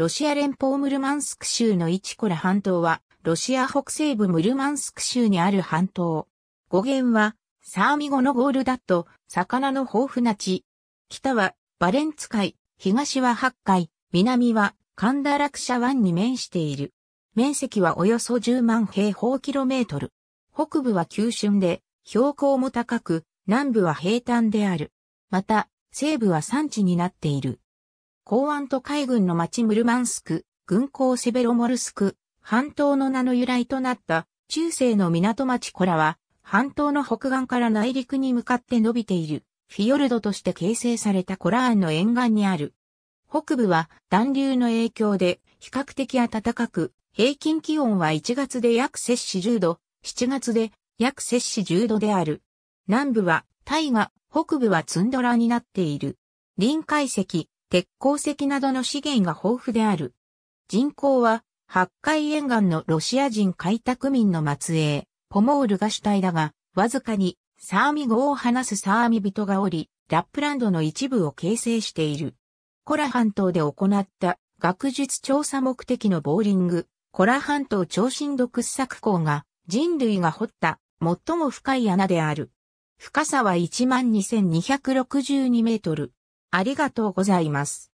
ロシア連邦ムルマンスク州のイチコラ半島は、ロシア北西部ムルマンスク州にある半島。語源は、サーミ語のゴールダット、魚の豊富な地。北は、バレンツ海、東は八海、南は、カンダラクシャ湾に面している。面積はおよそ10万平方キロメートル。北部は急峻で、標高も高く、南部は平坦である。また、西部は山地になっている。港湾と海軍の町ムルマンスク、軍港セベロモルスク、半島の名の由来となった中世の港町コラは、半島の北岸から内陸に向かって伸びている、フィヨルドとして形成されたコラーンの沿岸にある。北部は暖流の影響で比較的暖かく、平均気温は1月で約摂氏10度、7月で約摂氏10度である。南部は大河、北部はツンドラになっている。臨海石、鉄鉱石などの資源が豊富である。人口は、八海沿岸のロシア人開拓民の末裔、ポモールが主体だが、わずかにサーミ語を話すサーミ人がおり、ラップランドの一部を形成している。コラ半島で行った学術調査目的のボーリング、コラ半島超深度掘削港が人類が掘った最も深い穴である。深さは12,262メートル。ありがとうございます。